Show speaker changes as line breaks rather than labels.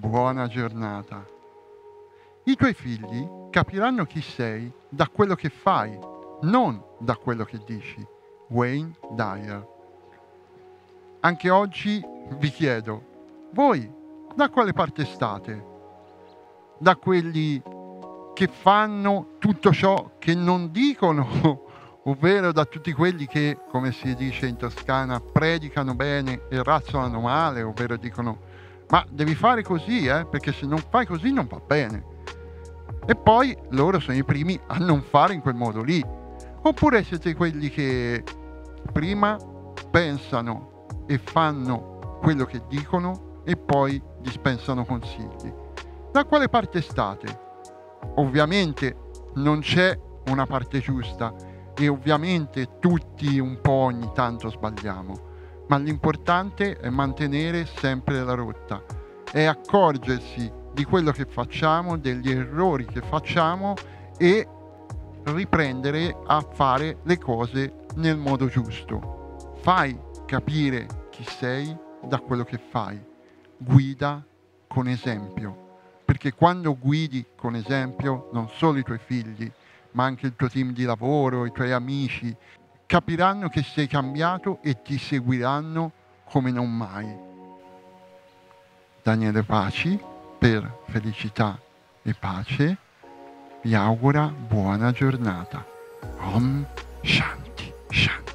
buona giornata. I tuoi figli capiranno chi sei da quello che fai, non da quello che dici. Wayne Dyer. Anche oggi vi chiedo, voi da quale parte state? Da quelli che fanno tutto ciò che non dicono, ovvero da tutti quelli che, come si dice in Toscana, predicano bene e razzolano male, ovvero dicono ma devi fare così, eh, perché se non fai così non va bene. E poi loro sono i primi a non fare in quel modo lì. Oppure siete quelli che prima pensano e fanno quello che dicono e poi dispensano consigli. Da quale parte state? Ovviamente non c'è una parte giusta e ovviamente tutti un po' ogni tanto sbagliamo ma l'importante è mantenere sempre la rotta e accorgersi di quello che facciamo, degli errori che facciamo e riprendere a fare le cose nel modo giusto. Fai capire chi sei da quello che fai. Guida con esempio, perché quando guidi con esempio non solo i tuoi figli, ma anche il tuo team di lavoro, i tuoi amici, capiranno che sei cambiato e ti seguiranno come non mai. Daniele Paci per felicità e pace vi augura buona giornata. Om Shanti Shanti.